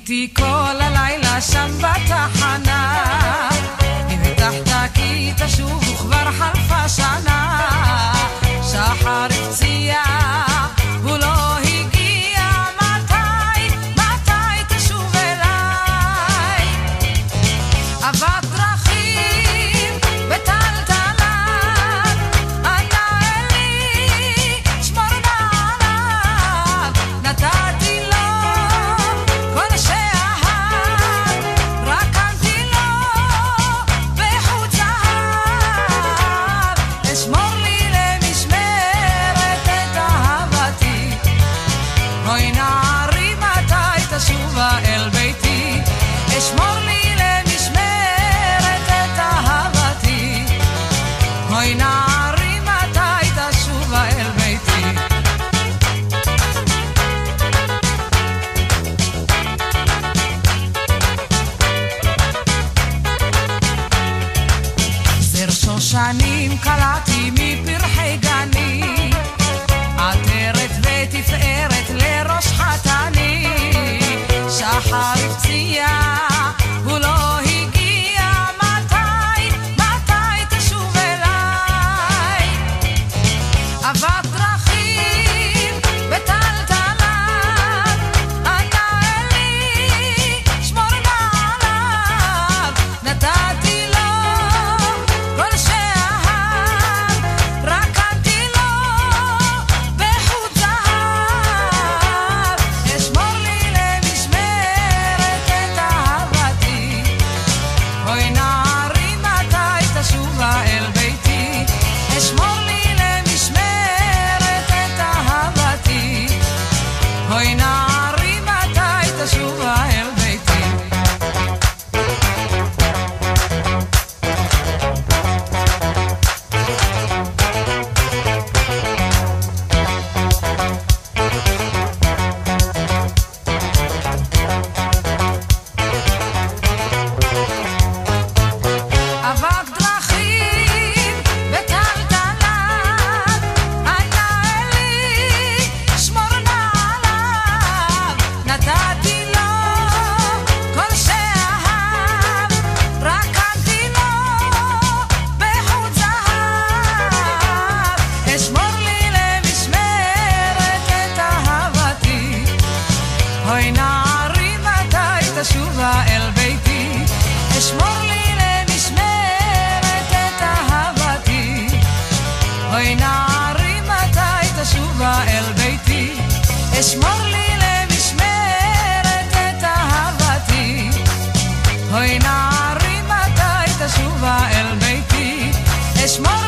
הייתי כל הלילה שם בתחנה, אם הבטחת כי תשוב וכבר חזרה אשובה אל ביתי, אשמור לי למשמרת את אהבתי. אוי נערי מתי תשובה אל ביתי. זר שושנים קלעתי תשובה אל ביתי, אשמור לי למשמרת את אהבתי. אוי נערי מתי תשובה אל ביתי, אשמור לי למשמרת את אהבתי. אוי נערי מתי תשובה אל ביתי, אשמור